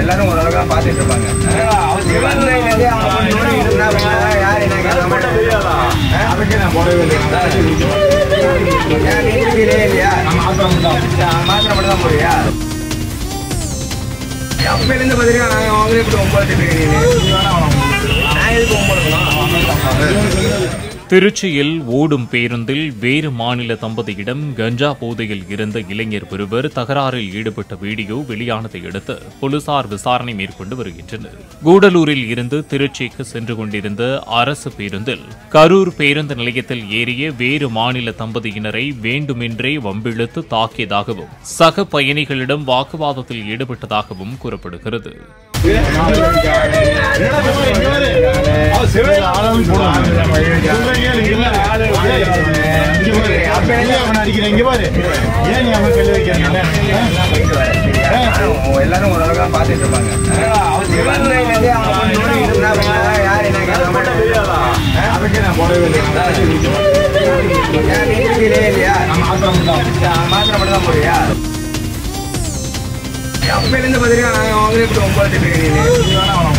எல்லாரும் ஒரு பார்த்துட்டு இருப்பாங்க யார் என்ன நான் போடவே இல்லையா மட்டும் தான் போறியா இருந்து பாத்தீங்கன்னா நான் எதுக்கு திருச்சியில் ஓடும் பேருந்தில் வேறு மாநில தம்பதியிடம் கஞ்சா போதையில் இருந்த இளைஞர் ஒருவர் தகராறில் ஈடுபட்ட வீடியோ வெளியானதை அடுத்து போலீசார் விசாரணை மேற்கொண்டு வருகின்றனர். கூடலூரில் இருந்து திருச்சிக்கு சென்று கொண்டிருந்த அரசு பேருந்தில் கரூர் பேருந்து நிலையத்தில் ஏறிய வேறு மாநில தம்பதியினரை வேண்டுமென்றே வம்பிழுத்து தாக்கியதாகவும் சக பயணிகளிடம் வாக்குவாதத்தில் ஈடுபட்டதாகவும் கூறப்படுகிறது. இங்க பாரு ஏன் நீ வைக்கிறீங்க எல்லாரும் ஒரு அளவுக்கு இருப்பாங்க யார் என்ன நான் போடவே இல்லையா மட்டும் தான் போறியா அப்பையில இருந்து பாத்தீங்கன்னா நாங்க அவங்களே இப்படி ஒன்பது இருக்கீங்க